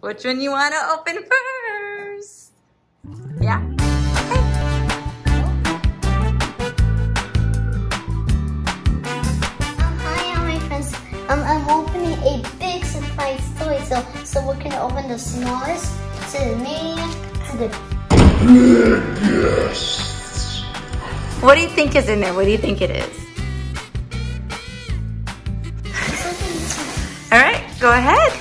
Which one you want to open first? Yeah? Um, hi, all my friends. Um, I'm opening a big surprise toy. So, so we're gonna open the smallest to the medium to the. What do you think is in there? What do you think it is? All right, go ahead.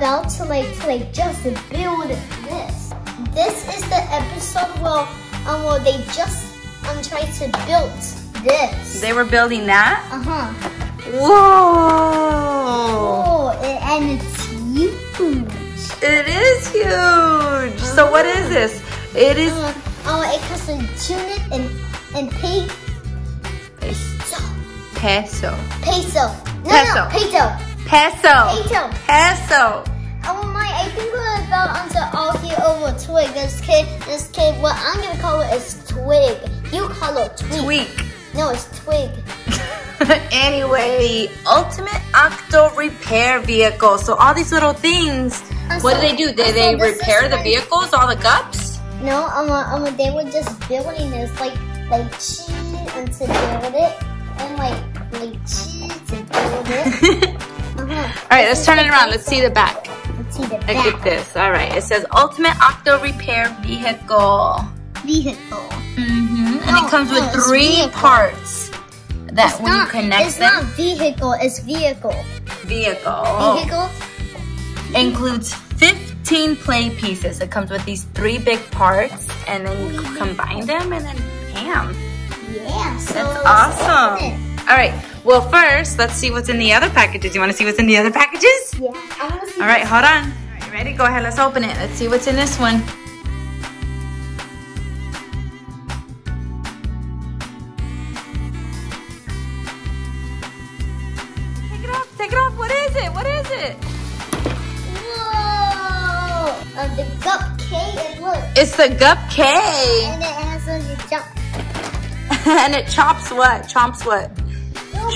About to like to like just build this. This is the episode where um where they just um tried to build this. They were building that? Uh huh. Whoa! Oh, and it's huge. It is huge. So what is this? It is Uh, oh, it costs a unit and and pay so peso. peso. No, Peso. no, peso. Peso. Peso. Peso. Oh my, I think we're about onto all here over twig. This kid, this kid, what I'm gonna call it is twig. You call it twig. Tweak. No, it's twig. anyway, the ultimate octo repair vehicle. So all these little things, Uh, what so- do they do? uh, Did so they repair the vehicles, all the gups? No, um, uh, um, they were just building this like like cheese and to build it, and like like cheese to build it. Uh-huh. all right, let's turn it around. Let's see the back. See the Look at this. All right, it says ultimate octo repair vehicle. vehicle. Mm-hmm. And No, it comes with no, it's three vehicle. parts that It's when not. you connect it's them, not vehicle. It's vehicle. vehicle Vehicle. includes 15 play pieces. It comes with these three big parts, and then you combine them, and then bam. Yeah. So That's awesome. All right. Well, first, let's see what's in the other packages. You want to see what's in the other packages? Yeah. I want to see. All right, hold on. All right, you ready? Go ahead. Let's open it. Let's see what's in this one. Take it off. Take it off. What is it? What is it? Whoa! The K look, It's the Gup K. and it has a jump. and it chops what? Chomps what?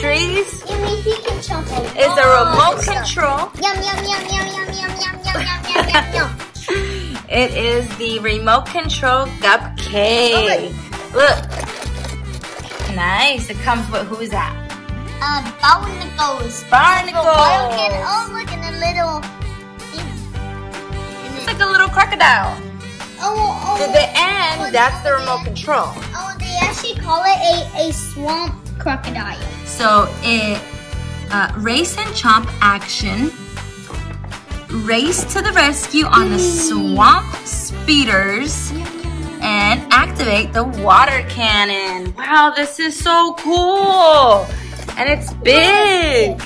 Trees? Mean he can jump on It's a remote control. Yum yum yum yum yum yum yum yum yum yum yum. It is the remote control K. Oh, Look. Nice. It comes with who's that? Uh, barnacles. Barnacles. Barnacle. Oh, look at the little. It's like a little crocodile. Oh, oh. To the end, that's the remote control. Oh, they actually call it a, a swamp crocodile. So it uh, race and chomp action. Race to the rescue on the swamp speeders and activate the water cannon. Wow, this is so cool. And it's big.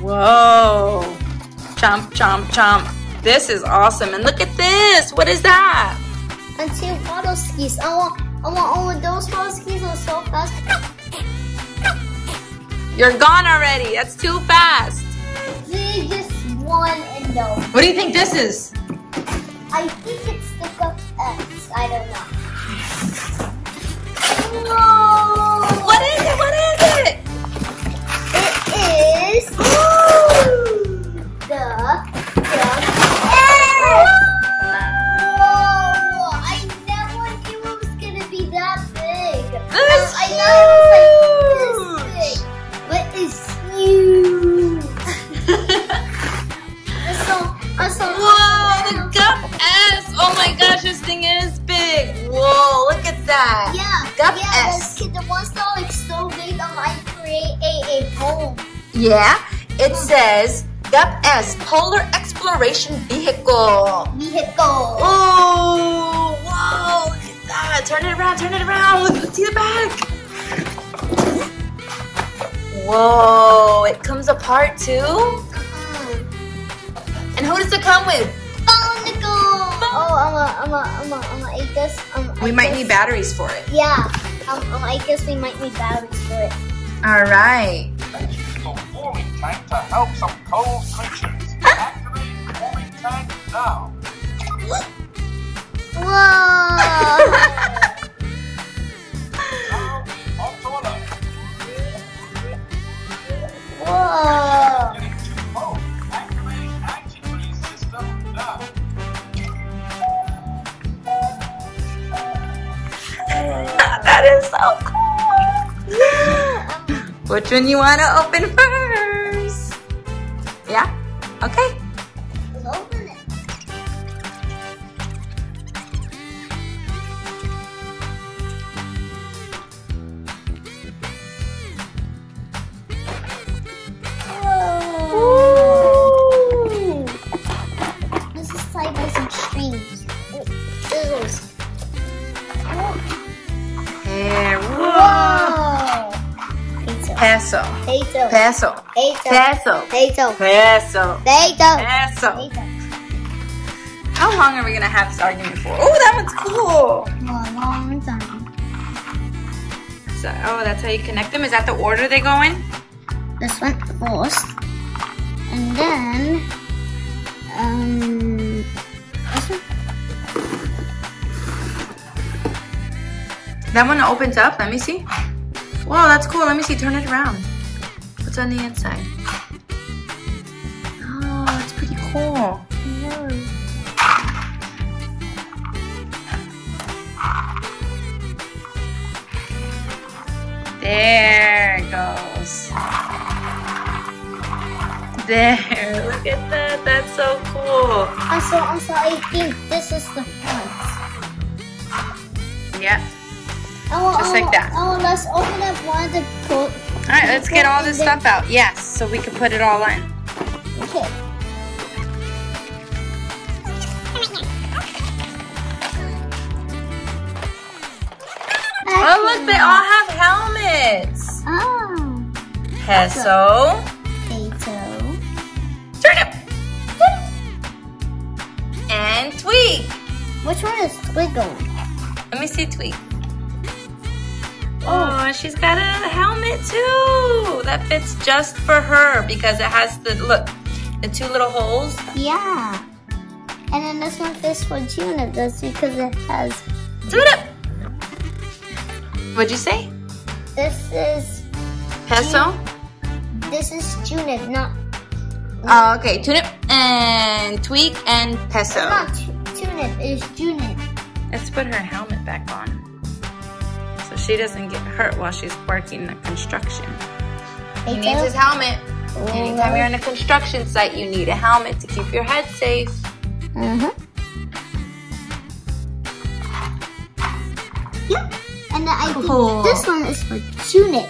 Whoa. Chomp, chomp, chomp. This is awesome. And look at this. What is that? And two water skis. I want, I want all of those water skis are so fast. You're gone already. That's too fast. They just one and no. What do you think this is? I think it's the Gup X. I don't know. Whoa! What is it? What is? It Yeah, it says Gup S Polar Exploration Vehicle. Vehicle. Oh, whoa, look at that. Turn it around, turn it around. Look, let's see the back. Whoa, it comes apart too? Uh-huh. And who does it come with? Barnacle. Oh, I'm a, I'm a, I'm a, I'm a, I guess, um, We might guess- need batteries for it. Yeah, um, um, I guess we might need batteries for it. All right tank to help some cold creatures. Activate warming tank now. Whoa! that is so cool. Which one you want to open first? Okay. Let's open it. This is tied by some strings. Whoa. Peso. Potato. Peso. Peso. Peso. Peso. How long are we gonna have this argument for? Oh, that one's cool. For a long time. So, oh, that's how you connect them. Is that the order they go in? This one first. And then, um, this one. That one opens up. Let me see. Whoa, that's cool. Let me see. Turn it around. What's on the inside? Oh, it's pretty cool. There it goes. There. Look at that. That's so cool. Also, also, I think this is the front. Yep. Oh, Just like oh, that. Oh, let's open up one of the. All right, let's get all this stuff out. Yes, so we can put it all in. Okay. Oh, look, they all have helmets. Oh, Peso. potato. Turnip. And Tweak. Which one is Twiggle? Let me see Tweak. Oh, she's got a helmet too. That fits just for her because it has the, look, the two little holes. Yeah. And then this one fits for Juna, just because it has. Turnip. What'd you say? This is Peso? this is Juna, not Oh, okay. Turnip and Tweak and Peso. not tu- Tunip. It's Junip. Let's put her helmet back on she doesn't get hurt while she's working the construction. He needs his helmet. Anytime you're on a construction site, you need a helmet to keep your head safe. Uh-huh. Yep. And then I think Cool. this one is for Junip.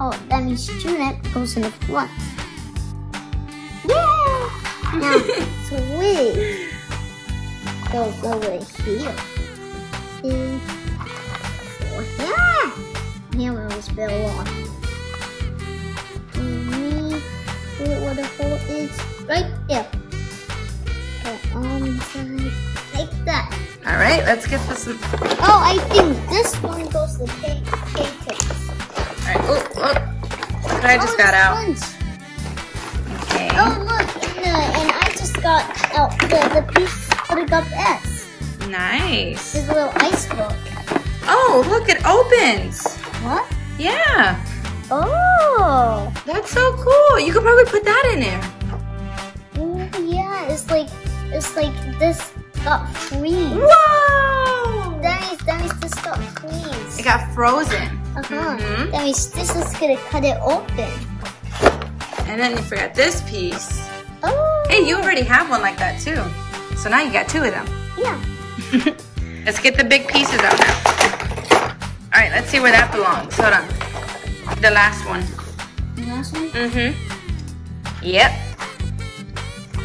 Oh, that means Junip goes in the front. Yeah! Now, Twig goes over here. And for here. Hammer was built. And me, where the hole is, right there. Go on the side, like that. All right, let's get this. All Oh, I think this one goes to cake cakes. right. Oh, oh. Look what I just oh, got out. one's- Okay. Oh, look, and, uh, and I just got out the, the piece putting got S. Nice. There's a little ice book. Oh, look, it opens. What? Yeah, Oh, that's so cool. You could probably put that in there. Ooh, yeah, it's like, it's like this got freeze. Whoa! That means, that means this got freeze. It got frozen. Uh-huh. Mhm. That means this is gonna cut it open. And then you forgot this piece. Oh. Hey, you already have one like that too. So now you got two of them. Yeah. let's get the big pieces out now. All right, let's see where that belongs. Hold on. The last one. The last one? Mm-hmm. Yep.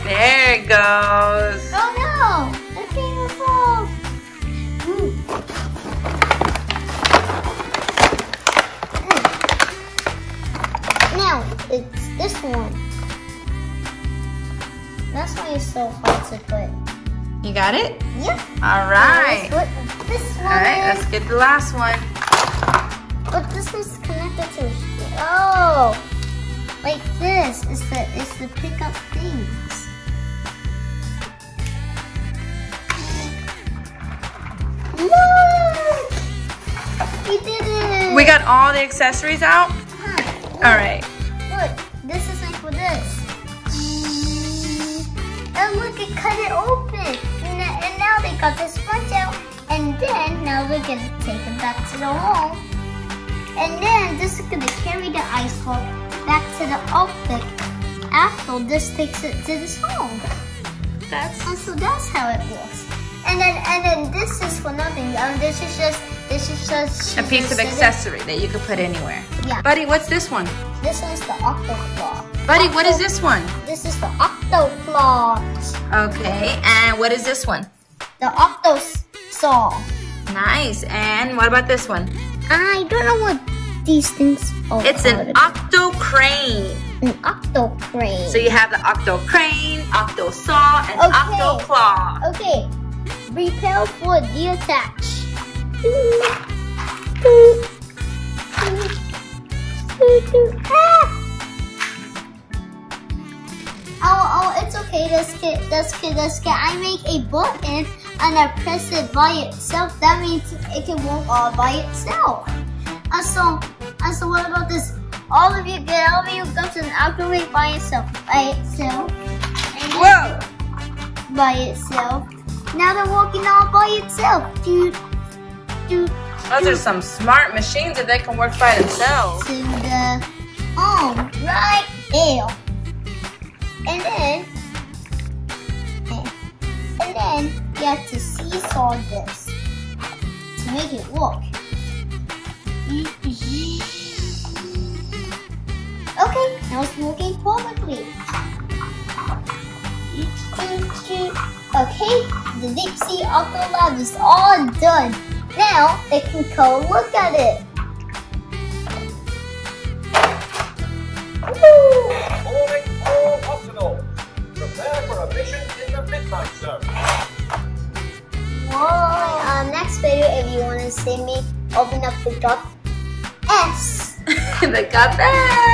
There it goes. Oh no! It came off. Ooh. Now it's this one. That's why it's so hard to put. You got it? Yep. All right. let's put this one. All right, let's get the last one. But this is connected to. Oh, like this is the is the pick up things. Look, we did it. We got all the accessories out? Huh, All right. Cut it open. And, and now they got this sponge out. And then now we're gonna take it back to the home. And then this is gonna carry the ice block back to the Arctic after this takes it to this home. That's And so that's how it works. And then and then this is for nothing. Um, this is just this is just a piece of accessory that you could put anywhere. Yeah. Buddy, what's this one? This is the octo claw. Buddy, what is this one? This is the octo claws. Okay, and what is this one? The octo s- saw. Nice. And what about this one? I don't know what these things are. It's an octo crane. an octo crane. So you have the octo crane, octo saw, and Okay. octo claw. Okay, prepare for the attach. Oh, oh, it's okay. This kid, this kid, this kid. I make a button and I press it by itself. That means it can walk all by itself. And so, and so, what about this? All of you, get all of you go to an activate by itself, by itself. And Whoa! by itself. Now they're walking all by itself. Dude, dude, Those are some smart machines that they can work by themselves. to the home right there. And then, and then you have to seesaw this to make it work. Okay, now it's working perfectly. Okay, the deep sea aqua lab is all done. Now they can go look at it. Woo! All Octonauts. Prepare for a mission in the Midnight Zone. Well, next video, if you want to see me open up the drop S. they got that.